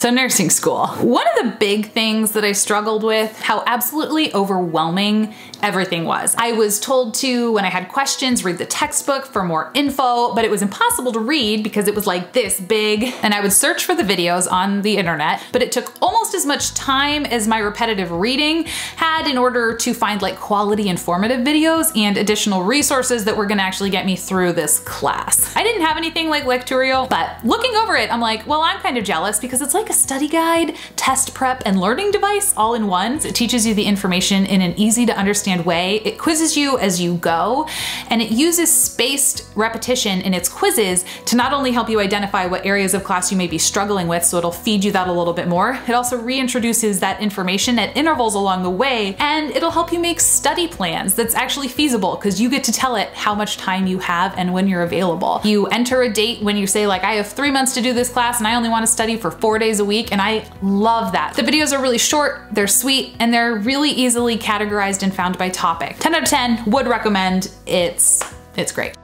So nursing school. One of the big things that I struggled with, how absolutely overwhelming everything was. I was told to, when I had questions, read the textbook for more info, but it was impossible to read because it was like this big. And I would search for the videos on the internet, but it took almost as much time as my repetitive reading had in order to find like quality informative videos and additional resources that were gonna actually get me through this class. I didn't have anything like Lecturio, but looking over it, I'm like, well, I'm kind of jealous because it's like like a study guide, test prep, and learning device all in one. It teaches you the information in an easy to understand way. It quizzes you as you go, and it uses spaced repetition in its quizzes to not only help you identify what areas of class you may be struggling with, so it'll feed you that a little bit more, it also reintroduces that information at intervals along the way, and it'll help you make study plans that's actually feasible because you get to tell it how much time you have and when you're available. You enter a date when you say like, I have three months to do this class and I only want to study for four days days a week and I love that. The videos are really short, they're sweet, and they're really easily categorized and found by topic. 10 out of 10, would recommend, it's, it's great.